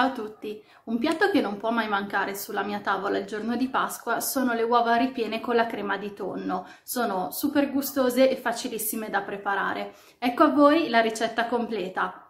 Ciao a tutti! Un piatto che non può mai mancare sulla mia tavola il giorno di Pasqua sono le uova ripiene con la crema di tonno. Sono super gustose e facilissime da preparare. Ecco a voi la ricetta completa.